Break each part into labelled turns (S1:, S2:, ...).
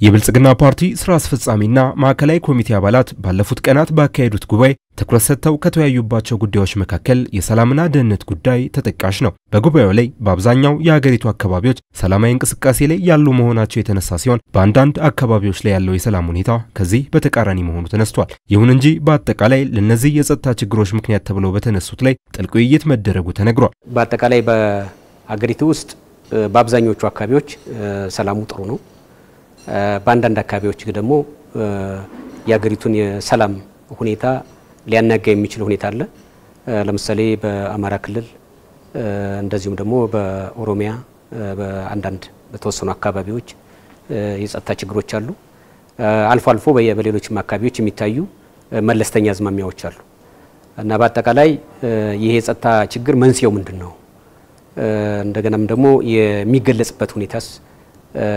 S1: የብልጽግና ፓርቲ ስራ አስፈጻሚና ማዕከላዊ ኮሚቴ አባላት ባለፉት ቀናት ባካሄዱት ጉባኤ ትኩረት ሰጥተው ከተወያዩባቸው ጉዳዮች መካከል የሰላምና ደህንነት ጉዳይ ተጠቃሽ ነው። በጉባኤው ላይ በአብዛኛው የሀገሪቱ አካባቢዎች ሰላማዊ እንቅስቃሴ ላይ ያሉ መሆናቸው የተነሳ ሲሆን በአንዳንድ አካባቢዎች ላይ ያለው የሰላም ሁኔታ ከዚህ በተቃራኒ መሆኑ ተነስቷል። ይሁን እንጂ በአጠቃላይ ለእነዚህ የጸጥታ ችግሮች ምክንያት ተብለው በተነሱት ላይ ጥልቅ ውይይት መደረጉ ተነግሯል።
S2: በአጠቃላይ በሀገሪቱ ውስጥ በአብዛኞቹ አካባቢዎች ሰላሙ ጥሩ ነው። በአንዳንድ አካባቢዎች ደግሞ የሀገሪቱን የሰላም ሁኔታ ሊያናጋ የሚችል ሁኔታ አለ። ለምሳሌ በአማራ ክልል እንደዚሁም ደግሞ በኦሮሚያ በአንዳንድ በተወሰኑ አካባቢዎች የጸጥታ ችግሮች አሉ። አልፎ አልፎ በሌሎችም አካባቢዎች የሚታዩ መለስተኛ አዝማሚያዎች አሉ እና በአጠቃላይ ይሄ የጸጥታ ችግር መንስኤው ምንድን ነው? እንደገናም ደግሞ የሚገለጽበት ሁኔታስ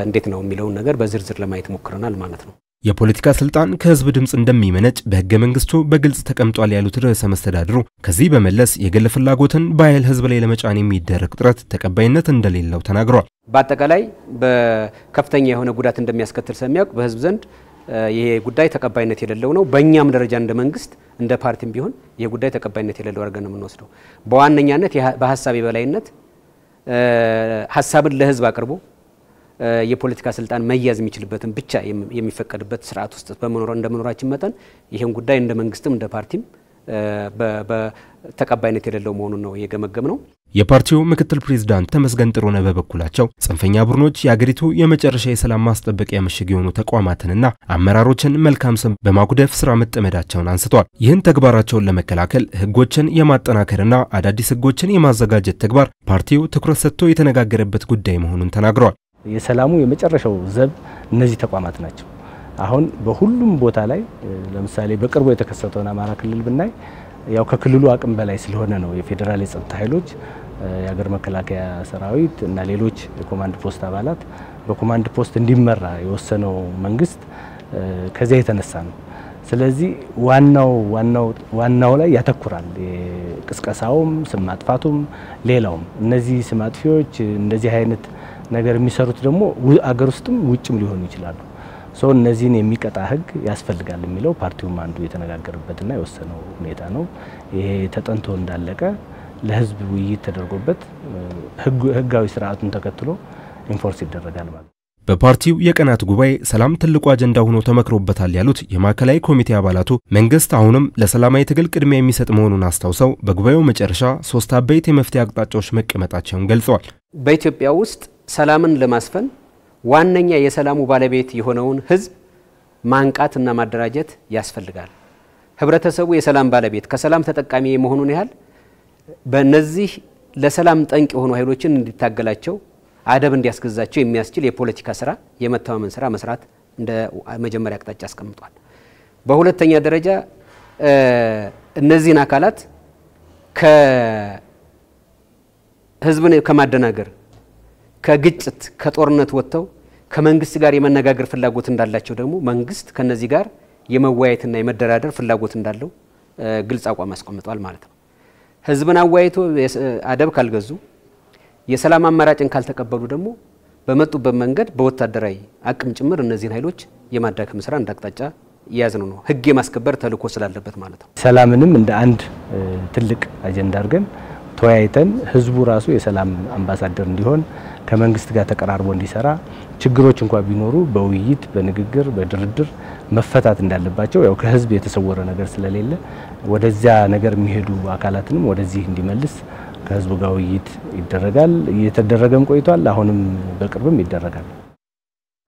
S2: እንዴት ነው የሚለውን ነገር በዝርዝር ለማየት ሞክረናል ማለት ነው።
S1: የፖለቲካ ስልጣን ከህዝብ ድምፅ እንደሚመነጭ በህገ መንግስቱ በግልጽ ተቀምጧል ያሉት ርዕሰ መስተዳድሩ ከዚህ በመለስ የግል ፍላጎትን በኃይል ህዝብ ላይ ለመጫን የሚደረግ ጥረት ተቀባይነት እንደሌለው ተናግሯል።
S2: በአጠቃላይ በከፍተኛ የሆነ ጉዳት እንደሚያስከትል ስለሚያውቅ በህዝብ ዘንድ ይሄ ጉዳይ ተቀባይነት የሌለው ነው። በእኛም ደረጃ እንደ መንግስት እንደ ፓርቲም ቢሆን ይሄ ጉዳይ ተቀባይነት የሌለው አድርገን ነው የምንወስደው። በዋነኛነት በሀሳብ የበላይነት ሀሳብን ለህዝብ አቅርቦ የፖለቲካ ስልጣን መያዝ የሚችልበትን ብቻ የሚፈቀድበት ስርዓት ውስጥ እንደመኖራችን መጠን ይህን ጉዳይ እንደ መንግስትም እንደ ፓርቲም ተቀባይነት የሌለው መሆኑን ነው የገመገም ነው።
S1: የፓርቲው ምክትል ፕሬዝዳንት ተመስገን ጥሩነህ በበኩላቸው ጽንፈኛ ቡድኖች የአገሪቱ የመጨረሻ የሰላም ማስጠበቂያ ምሽግ የሆኑ ተቋማትንና አመራሮችን መልካም ስም በማጉደፍ ስራ መጠመዳቸውን አንስተዋል። ይህን ተግባራቸውን ለመከላከል ህጎችን የማጠናከርና አዳዲስ ህጎችን የማዘጋጀት ተግባር ፓርቲው ትኩረት ሰጥቶ የተነጋገረበት ጉዳይ መሆኑን ተናግረዋል።
S3: የሰላሙ የመጨረሻው ዘብ እነዚህ ተቋማት ናቸው። አሁን በሁሉም ቦታ ላይ ለምሳሌ በቅርቡ የተከሰተውን አማራ ክልል ብናይ ያው ከክልሉ አቅም በላይ ስለሆነ ነው የፌዴራል የጸጥታ ኃይሎች የሀገር መከላከያ ሰራዊት እና ሌሎች የኮማንድ ፖስት አባላት በኮማንድ ፖስት እንዲመራ የወሰነው መንግስት ከዚያ የተነሳ ነው። ስለዚህ ዋናው ዋናው ዋናው ላይ ያተኩራል። ቅስቀሳውም፣ ስም ማጥፋቱም፣ ሌላውም እነዚህ ስም አጥፊዎች እንደዚህ አይነት ነገር የሚሰሩት ደግሞ አገር ውስጥም ውጭም ሊሆኑ ይችላሉ። so እነዚህን የሚቀጣ ህግ ያስፈልጋል የሚለው ፓርቲውም አንዱ የተነጋገረበትና የወሰነው ሁኔታ ነው። ይሄ ተጠንቶ እንዳለቀ ለህዝብ ውይይት ተደርጎበት ህጋዊ ስርዓቱን ተከትሎ enforce ይደረጋል ማለት ነው።
S1: በፓርቲው የቀናት ጉባኤ ሰላም ትልቁ አጀንዳ ሆኖ ተመክሮበታል ያሉት የማዕከላዊ ኮሚቴ አባላቱ መንግስት አሁንም ለሰላማዊ ትግል ቅድሚያ የሚሰጥ መሆኑን አስታውሰው በጉባኤው መጨረሻ ሶስት አበይት የመፍትሄ አቅጣጫዎች መቀመጣቸውን ገልጸዋል።
S2: በኢትዮጵያ ውስጥ ሰላምን ለማስፈን ዋነኛ የሰላሙ ባለቤት የሆነውን ህዝብ ማንቃትና ማደራጀት ያስፈልጋል። ህብረተሰቡ የሰላም ባለቤት ከሰላም ተጠቃሚ የመሆኑን ያህል በእነዚህ ለሰላም ጠንቅ የሆኑ ኃይሎችን እንዲታገላቸው አደብ እንዲያስገዛቸው የሚያስችል የፖለቲካ ስራ፣ የመተማመን ስራ መስራት እንደ መጀመሪያ አቅጣጫ አስቀምጧል። በሁለተኛ ደረጃ እነዚህን አካላት ከህዝብን ከማደናገር ከግጭት ከጦርነት ወጥተው ከመንግስት ጋር የመነጋገር ፍላጎት እንዳላቸው ደግሞ መንግስት ከነዚህ ጋር የመወያየትና የመደራደር ፍላጎት እንዳለው ግልጽ አቋም አስቀምጧል ማለት ነው። ህዝብን አወያይቶ አደብ ካልገዙ የሰላም አማራጭን ካልተቀበሉ ደግሞ በመጡበት መንገድ በወታደራዊ አቅም ጭምር እነዚህን ኃይሎች የማዳከም ስራ እንዳቅጣጫ የያዝነው ነው። ህግ የማስከበር ተልዕኮ ስላለበት ማለት ነው።
S3: ሰላምንም እንደ አንድ ትልቅ አጀንዳ አድርገን ተወያይተን ህዝቡ ራሱ የሰላም አምባሳደር እንዲሆን ከመንግስት ጋር ተቀራርቦ እንዲሰራ ችግሮች እንኳ ቢኖሩ በውይይት በንግግር በድርድር መፈታት እንዳለባቸው ያው ከህዝብ የተሰወረ ነገር ስለሌለ ወደዚያ ነገር የሚሄዱ አካላትንም ወደዚህ እንዲመልስ ከህዝቡ ጋር ውይይት ይደረጋል። እየተደረገም ቆይቷል። አሁንም በቅርብም ይደረጋል።